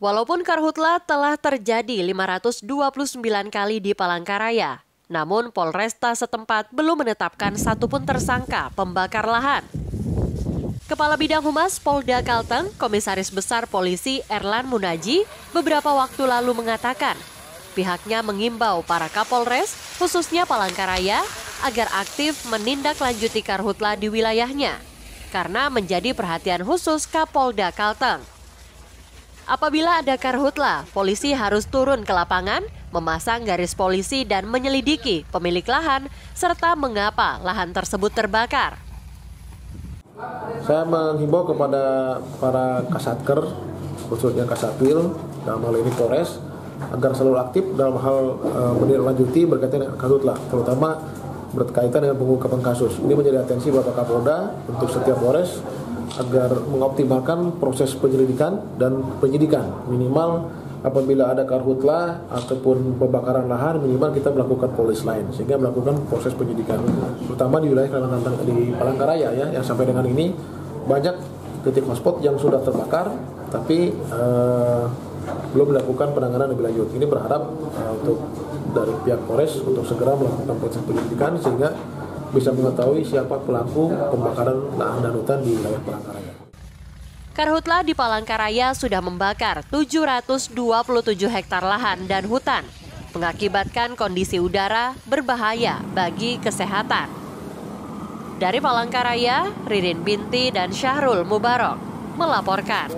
Walaupun karhutla telah terjadi 529 kali di Palangkaraya, namun Polresta setempat belum menetapkan satupun tersangka pembakar lahan. Kepala Bidang Humas Polda Kalteng, Komisaris Besar Polisi Erlan Munaji, beberapa waktu lalu mengatakan, pihaknya mengimbau para Kapolres, khususnya Palangkaraya, agar aktif menindaklanjuti karhutla di wilayahnya, karena menjadi perhatian khusus Kapolda Kalteng. Apabila ada karhutla, polisi harus turun ke lapangan, memasang garis polisi dan menyelidiki pemilik lahan serta mengapa lahan tersebut terbakar. Saya menghimbau kepada para kasatker, khususnya kasatwil, dalam hal ini Polres, agar selalu aktif dalam hal uh, menindaklanjuti berkaitan dengan karhutla, terutama berkaitan dengan pengungkapan kasus. Ini menjadi atensi Bapak Kapolda untuk setiap Polres agar mengoptimalkan proses penyelidikan dan penyidikan. Minimal apabila ada karhutla ataupun pembakaran lahan minimal kita melakukan polis lain sehingga melakukan proses penyidikan. Terutama di wilayah Kalimantan di Palangkaraya ya yang sampai dengan ini banyak titik hotspot yang sudah terbakar tapi uh, belum dilakukan penanganan lebih lanjut. Ini berharap uh, untuk dari pihak Polres untuk segera melakukan proses penyidikan sehingga bisa mengetahui siapa pelaku pembakaran lahan dan hutan di wilayah Palangkaraya. Karhutla di Palangkaraya sudah membakar 727 hektar lahan dan hutan, mengakibatkan kondisi udara berbahaya bagi kesehatan. Dari Palangkaraya, Ririn Binti dan Syahrul Mubarok melaporkan.